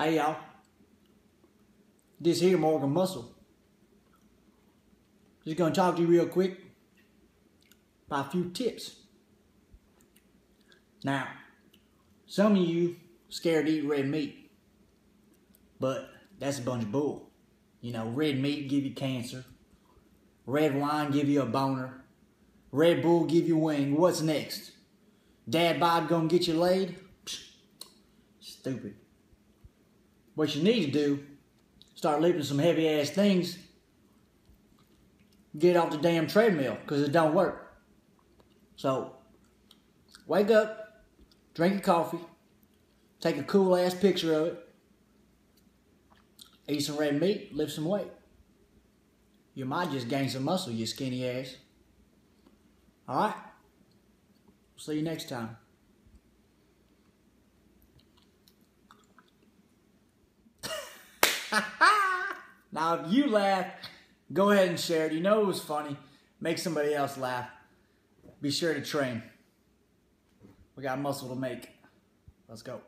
Hey y'all, this here Morgan Muscle. Just gonna talk to you real quick about a few tips. Now, some of you scared to eat red meat, but that's a bunch of bull. You know, red meat give you cancer, red wine give you a boner, Red Bull give you wing. What's next? Dad bod gonna get you laid? Psh, stupid. What you need to do, start lifting some heavy ass things. Get off the damn treadmill, because it don't work. So, wake up, drink your coffee, take a cool ass picture of it, eat some red meat, lift some weight. You might just gain some muscle, you skinny ass. Alright? See you next time. now, if you laugh, go ahead and share it. You know it was funny. Make somebody else laugh. Be sure to train. We got muscle to make. Let's go.